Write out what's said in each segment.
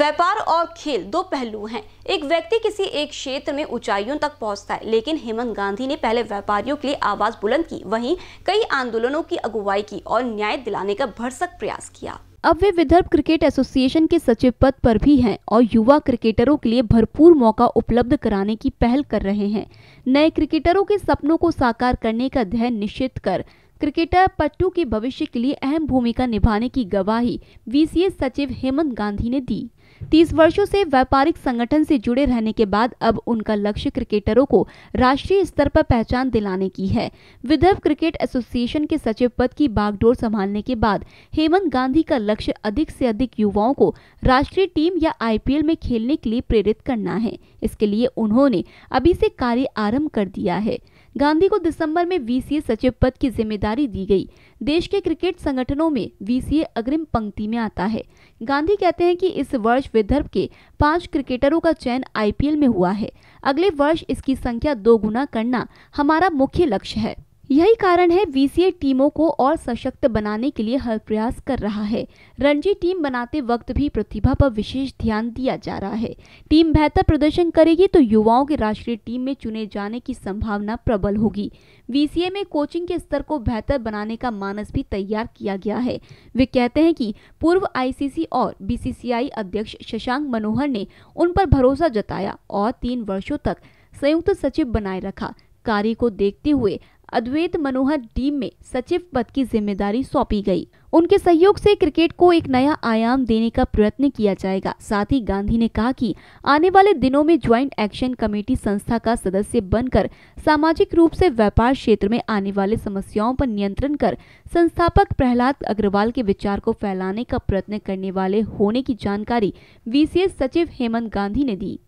व्यापार और खेल दो पहलू हैं। एक व्यक्ति किसी एक क्षेत्र में ऊंचाइयों तक पहुँचता है, लेकिन हेमंत गांधी ने पहले व्यापारियों के लिए आवाज़ बुलंद की, वहीं कई आंदोलनों की अगुवाई की और न्याय दिलाने का भरसक प्रयास किया। अब वे विदर्भ क्रिकेट एसोसिएशन के सचिव पद पर भी हैं और युवा क्रिकेटरों के लिए भरपूर मौका उपलब्ध कराने की पहल कर रहे हैं। नए क्रिकेटरों के सपनों को साकार करने का ध्येय निश्चित कर क्रिकेटर पट्टू के भविष्य के लिए अहम भूमिका निभाने की गवाही वीसीए सचिव हेमंत गांधी ने दी। तीस वर्षों से व्यापारिक संगठन से जुड़े रहने के बाद अब उनका लक्ष्य क्रिकेटरों को राष्ट्रीय स्तर पर पहचान दिलाने की है। विदर्भ क्रिकेट एसोसिएशन के सचिव पद की बागडोर संभालने के बाद हेमंत गांधी का लक्ष्य अधिक से अधिक युवाओं को राष्ट्रीय टीम या आईपीएल में खेलने के लिए प्रेरित करना है। इसके लिए उन्होंने अभी से कार्य आरंभ कर दिया है। गांधी को दिसंबर में वीसीए सचिव पद की ज़िम्मेदारी दी गई। देश के क्रिकेट संगठनों में वीसीए अग्रिम पंक्ति में आता है। गांधी कहते हैं कि इस वर्ष विदर्भ के पाँच क्रिकेटरों का चयन आईपीएल में हुआ है। अगले वर्ष इसकी संख्या दो गुना करना हमारा मुख्य लक्ष्य है। यही कारण है वीसीए टीमों को और सशक्त बनाने के लिए हर प्रयास कर रहा है। रणजी टीम बनाते वक्त भी प्रतिभा पर विशेष ध्यान दिया जा रहा है। टीम बेहतर प्रदर्शन करेगी तो युवाओं के राष्ट्रीय टीम में चुने जाने की संभावना प्रबल होगी। वीसीए में कोचिंग के स्तर को बेहतर बनाने का मानस भी तैयार किया गया है। वे कहते हैं कि पूर्व आईसीसी और बीसीसीआई अध्यक्ष शशांक मनोहर ने उन पर भरोसा जताया और तीन वर्षों तक संयुक्त सचिव बनाए रखा। कार्य को देखते हुए अद्वैत मनोहर टीम में सचिव पद की ज़िम्मेदारी सौंपी गई। उनके सहयोग से क्रिकेट को एक नया आयाम देने का प्रयत्न किया जाएगा। साथ ही गांधी ने कहा कि आने वाले दिनों में ज्वाइंट एक्शन कमेटी संस्था का सदस्य बनकर सामाजिक रूप से व्यापार क्षेत्र में आने वाले समस्याओं पर नियंत्रण कर संस्थापक प्रहलाद अग्रवाल के विचार को फैलाने का प्रयत्न करने वाले होने की जानकारी वीसीएस सचिव हेमंत गांधी ने दी।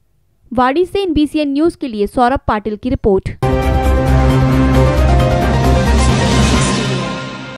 वाड़ी से इन न्यूज़ के लिए सौरभ पाटिल की रिपोर्ट।